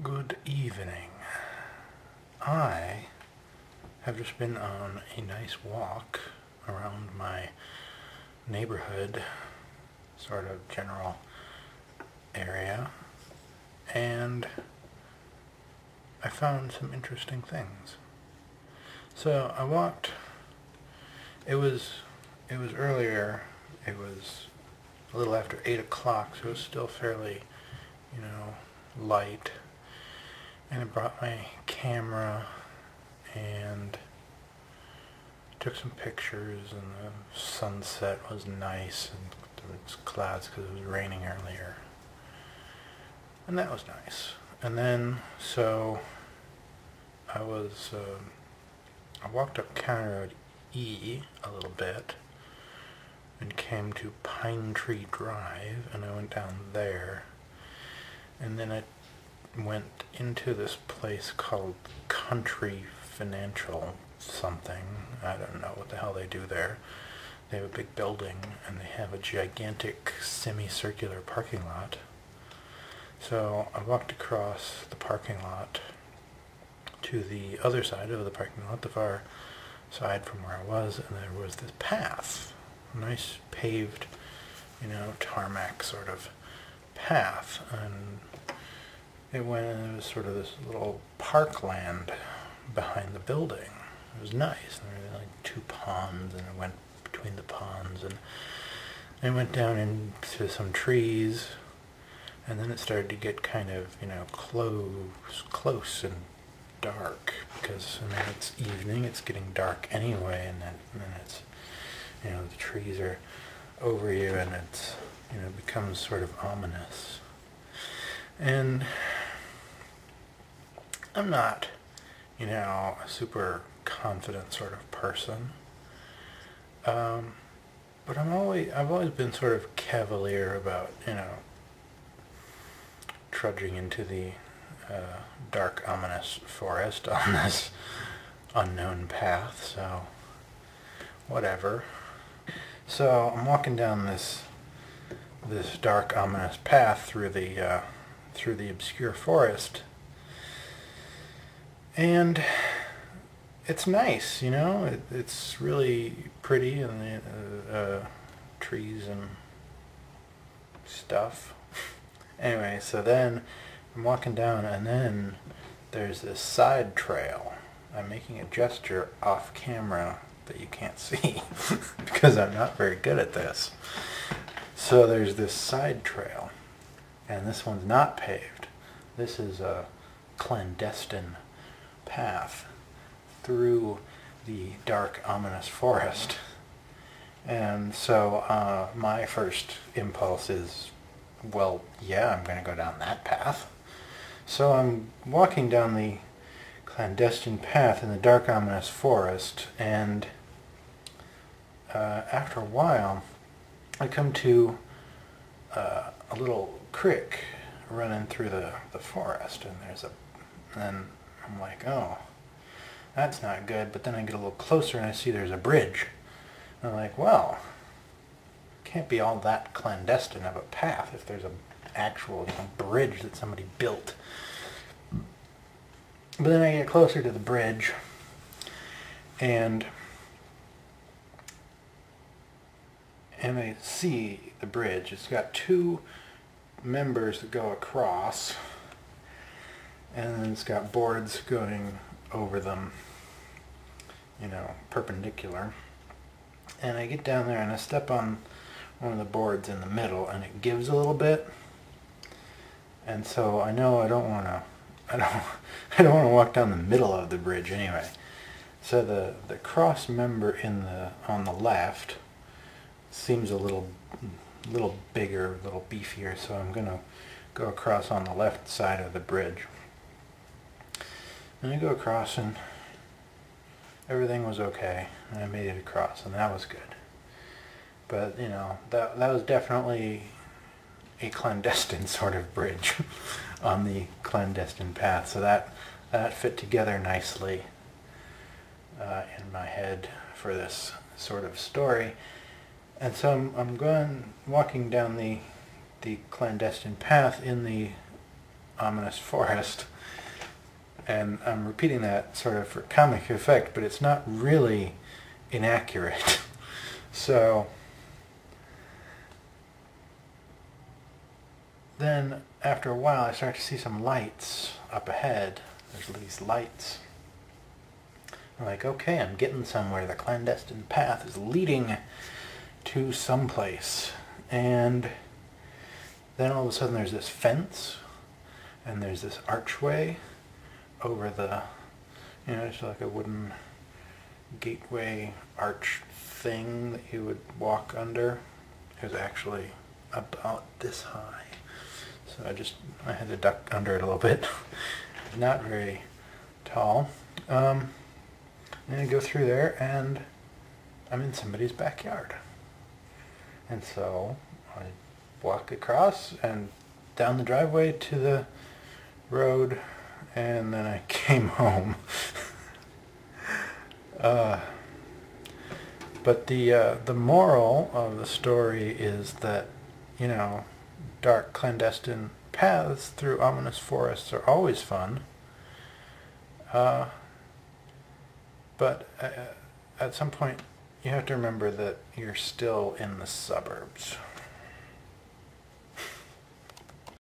Good evening. I have just been on a nice walk around my neighborhood, sort of general area, and I found some interesting things. So I walked, it was, it was earlier, it was a little after 8 o'clock, so it was still fairly, you know, light and I brought my camera and took some pictures and the sunset was nice and there was clouds because it was raining earlier. And that was nice. And then so I was uh, I walked up County Road E a little bit and came to Pine Tree Drive and I went down there. And then I went into this place called Country Financial something. I don't know what the hell they do there. They have a big building and they have a gigantic semicircular parking lot. So I walked across the parking lot to the other side of the parking lot, the far side from where I was, and there was this path, a nice paved, you know, tarmac sort of path, and it went and it was sort of this little parkland behind the building. It was nice. There were like two ponds and it went between the ponds and I went down into some trees and then it started to get kind of, you know, close, close and dark because I mean it's evening, it's getting dark anyway and then, and then it's, you know, the trees are over you and it's, you know, becomes sort of ominous. And I'm not, you know, a super confident sort of person. Um, but I'm always, I've always been sort of cavalier about, you know, trudging into the uh, dark, ominous forest on this unknown path, so whatever. So I'm walking down this this dark, ominous path through the uh, through the obscure forest, and it's nice, you know. It, it's really pretty, and the uh, uh, trees and stuff. anyway, so then I'm walking down, and then there's this side trail. I'm making a gesture off camera that you can't see because I'm not very good at this. So there's this side trail, and this one's not paved. This is a clandestine path through the dark, ominous forest. And so uh, my first impulse is, well, yeah, I'm going to go down that path. So I'm walking down the clandestine path in the dark, ominous forest, and uh, after a while, I come to uh, a little creek running through the, the forest, and there's a, and I'm like, oh, that's not good. But then I get a little closer and I see there's a bridge. And I'm like, well, can't be all that clandestine of a path if there's an actual you know, bridge that somebody built. But then I get closer to the bridge and and I see the bridge. It's got two members that go across and it's got boards going over them, you know, perpendicular. And I get down there and I step on one of the boards in the middle and it gives a little bit. And so I know I don't want to, I don't, I don't want to walk down the middle of the bridge anyway. So the, the cross member in the, on the left seems a little, little bigger, a little beefier, so I'm going to go across on the left side of the bridge. And I go across and everything was okay. And I made it across and that was good. But, you know, that, that was definitely a clandestine sort of bridge on the clandestine path. So that, that fit together nicely uh, in my head for this sort of story. And so I'm, I'm going, walking down the, the clandestine path in the ominous forest. And I'm repeating that sort of for comic effect, but it's not really inaccurate. so then after a while I start to see some lights up ahead. There's these lights. I'm like, okay, I'm getting somewhere. The clandestine path is leading to someplace. And then all of a sudden there's this fence and there's this archway over the, you know, it's like a wooden gateway arch thing that you would walk under. It was actually about this high. So I just, I had to duck under it a little bit. Not very tall. Um, and I go through there and I'm in somebody's backyard. And so I walk across and down the driveway to the road and then I came home. uh, but the uh, the moral of the story is that, you know, dark clandestine paths through ominous forests are always fun. Uh, but uh, at some point, you have to remember that you're still in the suburbs.